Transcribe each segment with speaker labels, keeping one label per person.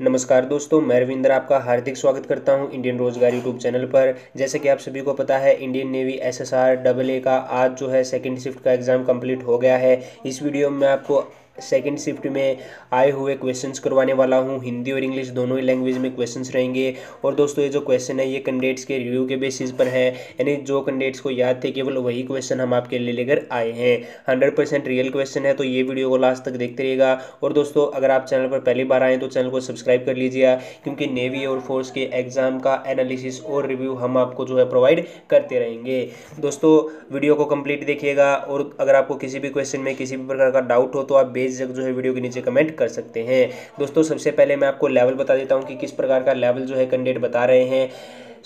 Speaker 1: नमस्कार दोस्तों, मैं रविंद्र आपका हार्दिक स्वागत करता हूँ इंडियन रोज़गार यूट्यूब चैनल पर। जैसे कि आप सभी को पता है Indian Navy SSR double A का आज जो है सेकंड शिफ्ट का एग्ज़ाम कंप्लीट हो गया है। इस वीडियो में आपको सेकेंड शिफ्ट में आए हुए क्वेश्चंस करवाने वाला हूँ। हिंदी और इंग्लिश दोनों ही लैंग्वेज में क्वेश्चंस रहेंगे। और दोस्तों, ये जो क्वेश्चन है, ये कैंडिडेट्स के रिव्यू के बेसिस पर है। यानी जो कैंडिडेट्स को याद थे, केवल वही क्वेश्चन हम आपके लिए लेकर आए हैं। हंड्रेड परसेंट रियल क्वेश्चन है तो ये वीडियो को लास्ट तक देखते रहिएगा। और दोस्तों, अगर आप चैनल पर पहली बार आए तो चैनल को सब्सक्राइब कर लीजिए क्योंकि नेवी और फोर्स के एग्ज़ाम का एनालिसिस और रिव्यू हम आपको जो है प्रोवाइड करते रहेंगे। दोस्तों वीडियो को कंप्लीट देखिएगा। और अगर आपको किसी भी क्वेश्चन में किसी भी प्रकार का डाउट हो तो आप बेझक जो है वीडियो के नीचे कमेंट कर सकते हैं। दोस्तों, सबसे पहले मैं आपको लेवल बता देता हूँ कि किस प्रकार का लेवल जो है कैंडिडेट बता रहे हैं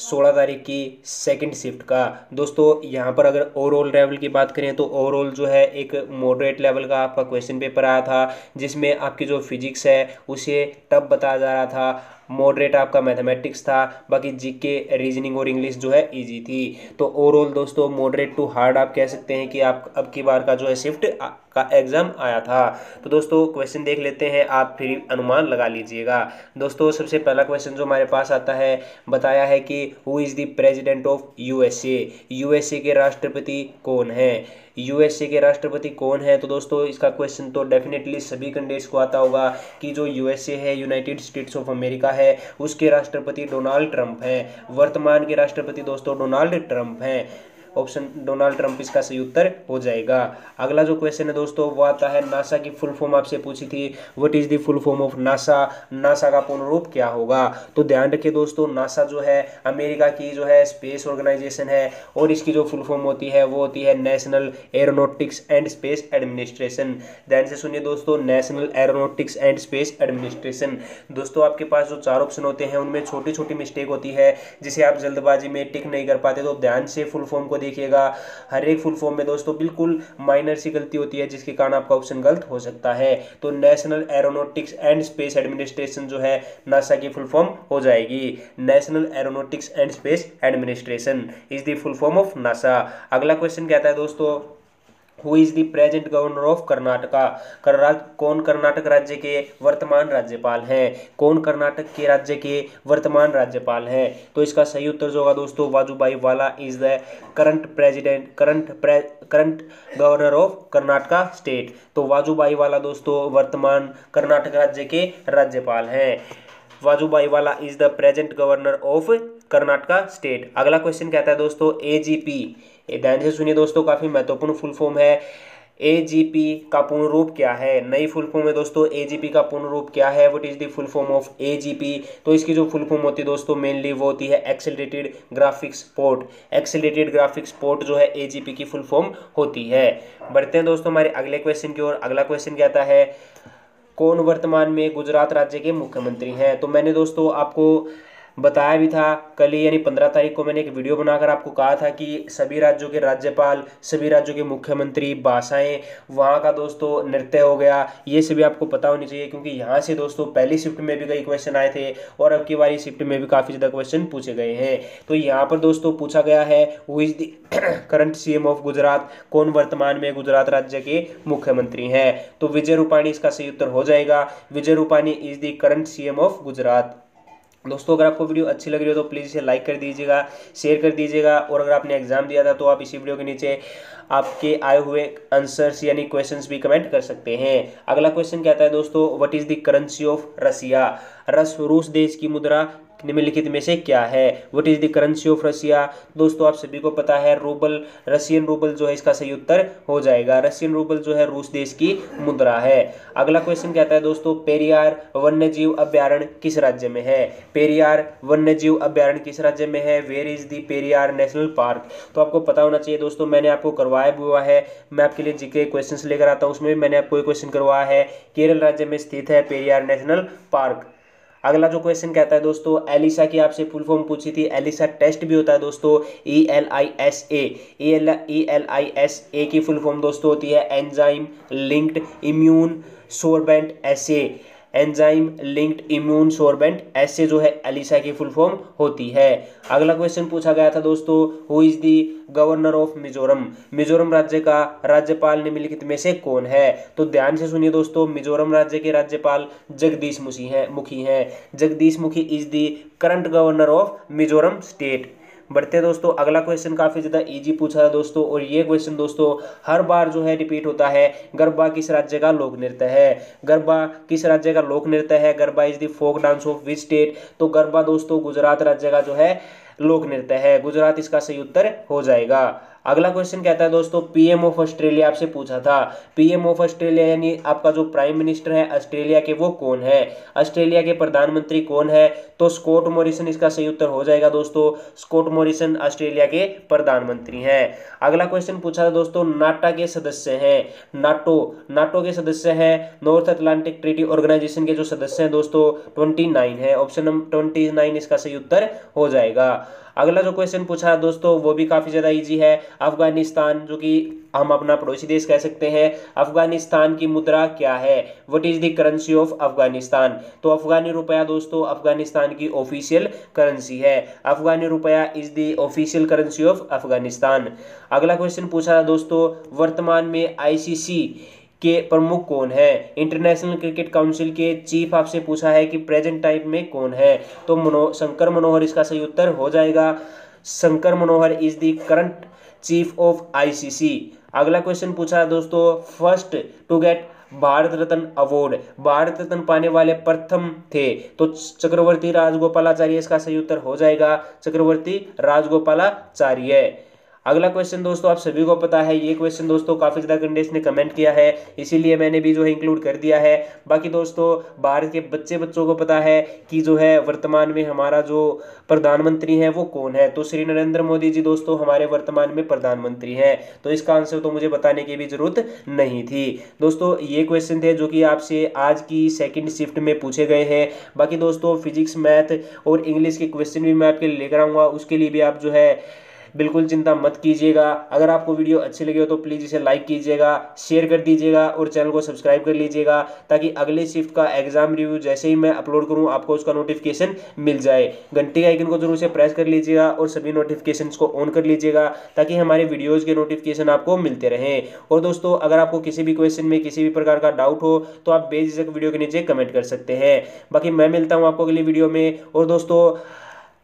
Speaker 1: सोलह तारीख की सेकंड शिफ्ट का। दोस्तों, यहाँ पर अगर ओवरऑल लेवल की बात करें तो ओवरऑल जो है एक मॉडरेट लेवल का आपका क्वेश्चन पेपर आया था, जिसमें आपकी जो फिजिक्स है, उसे टफ बताया जा रहा था मॉडरेट आपका मैथमेटिक्स था, बाकी जीके रीजनिंग और इंग्लिश जो है इजी थी। तो ओवरऑल दोस्तों मॉडरेट टू हार्ड आप कह सकते हैं कि आप अब की बार का जो है शिफ्ट का एग्ज़ाम आया था। तो दोस्तों क्वेश्चन देख लेते हैं, आप फिर अनुमान लगा लीजिएगा। दोस्तों, सबसे पहला क्वेश्चन जो हमारे पास आता है, बताया है कि who is the president of USA USA के राष्ट्रपति कौन है? यूएसए के राष्ट्रपति कौन है? तो दोस्तों, इसका क्वेश्चन तो डेफिनेटली सभी कैंडिडेट्स को आता होगा कि जो यूएसए है यूनाइटेड स्टेट्स ऑफ़ अमेरिका है, उसके राष्ट्रपति डोनाल्ड ट्रंप हैं। वर्तमान के राष्ट्रपति दोस्तों डोनाल्ड ट्रंप हैं। ऑप्शन डोनाल्ड ट्रंप इसका सही उत्तर हो जाएगा। अगला जो क्वेश्चन है दोस्तों, वो आता है नासा की फुल फॉर्म आपसे पूछी थी what is the full form of NASA? NASA का पूर्ण रूप क्या होगा? तो ध्यान रखिए दोस्तों, नासा जो है, अमेरिका की जो है स्पेस ऑर्गेनाइजेशन है, और इसकी जो फुल फॉर्म होती है, वो होती है National Aeronautics and Space Administration ध्यान से सुनिए दोस्तों National Aeronautics and Space Administration दोस्तों, आपके पास जो चार ऑप्शन होते हैं, उनमें छोटी छोटी मिस्टेक होती है, जिसे आप जल्दबाजी में टिक नहीं कर पाते तो ध्यान से फुल फॉर्म को देखिएगा। हर एक फुल फॉर्म में दोस्तों बिल्कुल माइनर सी गलती होती है, जिसके कारण आपका ऑप्शन गलत हो सकता है। तो National Aeronautics and Space Administration जो है नासा की फुल फॉर्म हो जाएगी। National Aeronautics and Space Administration is the full form of NASA अगला क्वेश्चन कहता है दोस्तों who is the present governor of Karnataka कर कौन कर्नाटक राज्य के वर्तमान राज्यपाल हैं? कौन कर्नाटक के राज्य के वर्तमान राज्यपाल हैं? तो इसका सही उत्तर जो होगा दोस्तों Vajubhai Vala is the current president current current governor of Karnataka state तो वाजूभाई वाला दोस्तों, वर्तमान कर्नाटक राज्य के राज्यपाल हैं। Vajubhai Vala is the present governor of Karnataka state अगला क्वेश्चन कहता है दोस्तों एजीपी ध्यान से सुनिए दोस्तों, काफ़ी महत्वपूर्ण फुल फॉर्म है। एजीपी का पूर्ण रूप क्या है? नई फुल फॉर्म है दोस्तों एजीपी का पूर्ण रूप क्या है? What is the full form of AGP तो इसकी जो फुल फॉर्म होती है दोस्तों मेनली वो होती है accelerated graphics port accelerated graphics port जो है एजीपी की फुल फॉर्म होती है। बढ़ते हैं दोस्तों हमारे अगले क्वेश्चन की ओर। अगला क्वेश्चन कहता है? कौन वर्तमान में गुजरात राज्य के मुख्यमंत्री हैं? तो मैंने दोस्तों आपको बताया भी था। कल ही यानी पंद्रह तारीख को मैंने एक वीडियो बनाकर आपको कहा था कि सभी राज्यों के राज्यपाल, सभी राज्यों के मुख्यमंत्री भाषाएँ वहाँ का दोस्तों नृत्य हो गया, ये सभी आपको पता होनी चाहिए क्योंकि यहाँ से दोस्तों पहली शिफ्ट में भी कई क्वेश्चन आए थे और अब की बारी शिफ्ट में भी काफ़ी ज़्यादा क्वेश्चन पूछे गए हैं। तो यहाँ पर दोस्तों पूछा गया है who is the current CM of Gujarat कौन वर्तमान में गुजरात राज्य के मुख्यमंत्री हैं? तो विजय रूपाणी इसका सही उत्तर हो जाएगा। Vijay Rupani is the current CM of Gujarat दोस्तों, अगर आपको वीडियो अच्छी लग रही हो तो प्लीज़ इसे लाइक कर दीजिएगा, शेयर कर दीजिएगा और अगर आपने एग्ज़ाम दिया था तो आप इसी वीडियो के नीचे आपके आए हुए आंसर्स यानी क्वेश्चंस भी कमेंट कर सकते हैं। अगला क्वेश्चन कहता है, दोस्तों what is the currency of Russia रस, रूस देश की मुद्रा निम्नलिखित में से क्या है? What is the currency of Russia दोस्तों, आप सभी को पता है, रूबल रशियन रूबल जो है, इसका सही उत्तर हो जाएगा। रशियन रूबल जो है, रूस देश की मुद्रा है। अगला क्वेश्चन कहता है दोस्तों? पेरियार वन्य अभ्यारण किस राज्य में है? पेरियार वन्य अभ्यारण किस राज्य में है? Where is the Periyar national park तो आपको पता होना चाहिए दोस्तों, मैंने आपको करवाया हुआ है। मैं आपके लिए जीके क्वेश्चन लेकर आता हूँ, उसमें भी मैंने आपको क्वेश्चन करवाया है। केरल राज्य में स्थित है पेरियार नेशनल पार्क अगला जो क्वेश्चन कहता है दोस्तों, एलिसा की आपसे फुल फॉर्म पूछी थी। एलिसा टेस्ट भी होता है दोस्तों E L I S A E L E L I S A की फुल फॉर्म दोस्तों होती है enzyme linked immune sorbent S A enzyme linked immune sorbent ऐसे जो है एलिसा की फुल फॉर्म होती है। अगला क्वेश्चन पूछा गया था दोस्तों who is the governor of Mizoram? Mizoram राज्य का राज्यपाल निम्नलिखित में से कौन है? तो ध्यान से सुनिए दोस्तों, मिजोरम राज्य के राज्यपाल जगदीश मुखी हैं मुखी हैं। Jagdish Mukhi is the current governor of Mizoram state बढ़ते हैं दोस्तों। अगला क्वेश्चन काफ़ी ज़्यादा ईजी पूछा है दोस्तों और ये क्वेश्चन दोस्तों हर बार जो है रिपीट होता है, गरबा किस राज्य का लोक नृत्य है? गरबा किस राज्य का लोक नृत्य है? Garba is the folk dance of which state तो गरबा दोस्तों गुजरात राज्य का जो है लोक नृत्य है। गुजरात इसका सही उत्तर हो जाएगा। अगला क्वेश्चन कहता है दोस्तों? पीएम ऑफ़ ऑस्ट्रेलिया आपसे पूछा था। पीएम ऑफ़ ऑस्ट्रेलिया यानी आपका जो प्राइम मिनिस्टर है ऑस्ट्रेलिया के वो कौन है? ऑस्ट्रेलिया के प्रधानमंत्री कौन है? तो स्कॉट मॉरिसन इसका सही उत्तर हो जाएगा दोस्तों। स्कॉट मॉरिसन ऑस्ट्रेलिया के प्रधानमंत्री हैं। अगला क्वेश्चन पूछा था दोस्तों, नाटा के सदस्य हैं। नाटो नाटो के सदस्य हैं। नॉर्थ अटलांटिक ट्रीटी ऑर्गेनाइजेशन के जो सदस्य हैं दोस्तों ट्वेंटी नाइन है। ऑप्शन नंबर ट्वेंटी नाइन इसका सही उत्तर हो जाएगा। अगला जो क्वेश्चन पूछा है दोस्तों, वो भी काफ़ी ज़्यादा इजी है। अफ़गानिस्तान, जो कि हम अपना पड़ोसी देश कह सकते हैं, अफ़गानिस्तान की मुद्रा क्या है? What is the currency of Afghanistan? तो अफगानी रुपया दोस्तों, अफ़गानिस्तान की ऑफिशियल करेंसी है। Afghani rupaya is the official currency of Afghanistan. अगला क्वेश्चन पूछा दोस्तों, वर्तमान में आईसीसी के प्रमुख कौन है? इंटरनेशनल क्रिकेट काउंसिल के चीफ आपसे पूछा है कि प्रेजेंट टाइम में कौन है? तो मनो, शंकर मनोहर इसका सही उत्तर हो जाएगा। Shankar Manohar is the current chief of ICC अगला क्वेश्चन पूछा है दोस्तों first to get Bharat Ratna award Bharat Ratna पाने वाले प्रथम थे तो चक्रवर्ती राजगोपालाचार्य इसका सही उत्तर हो जाएगा। चक्रवर्ती राजगोपालाचार्य। अगला क्वेश्चन दोस्तों, आप सभी को पता है, ये क्वेश्चन दोस्तों काफ़ी ज़्यादा कंडेस ने कमेंट किया है, इसीलिए मैंने भी जो है इंक्लूड कर दिया है। बाकी दोस्तों भारत के बच्चे बच्चों को पता है कि जो है वर्तमान में हमारा जो प्रधानमंत्री है, वो कौन है? तो श्री नरेंद्र मोदी जी दोस्तों, हमारे वर्तमान में प्रधानमंत्री हैं। तो इसका आंसर तो मुझे बताने की भी ज़रूरत नहीं थी। दोस्तों, ये क्वेश्चन थे जो कि आपसे आज की सेकेंड शिफ्ट में पूछे गए हैं। बाकी दोस्तों फिजिक्स मैथ और इंग्लिश के क्वेश्चन भी मैं आपके लेकर आऊँगा, उसके लिए भी आप जो है बिल्कुल चिंता मत कीजिएगा। अगर आपको वीडियो अच्छी लगी हो तो प्लीज़ इसे लाइक कीजिएगा, शेयर कर दीजिएगा और चैनल को सब्सक्राइब कर लीजिएगा ताकि अगले शिफ्ट का एग्ज़ाम रिव्यू जैसे ही मैं अपलोड करूँ, आपको उसका नोटिफिकेशन मिल जाए। घंटे का आइकन को ज़रूर से प्रेस कर लीजिएगा और सभी नोटिफिकेशन को ऑन कर लीजिएगा ताकि हमारे वीडियोज़ के नोटिफिकेशन आपको मिलते रहें। और दोस्तों, अगर आपको किसी भी क्वेश्चन में किसी भी प्रकार का डाउट हो तो आप बेझिझक वीडियो के नीचे कमेंट कर सकते हैं। बाकी मैं मिलता हूँ आपको अगली वीडियो में। और दोस्तों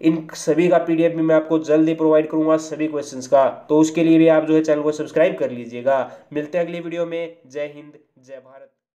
Speaker 1: इन सभी का पीडीएफ भी मैं आपको जल्दी प्रोवाइड करूँगा सभी क्वेश्चंस का। तो उसके लिए भी आप जो है चैनल को सब्सक्राइब कर लीजिएगा। मिलते हैं अगली वीडियो में। जय हिंद, जय भारत।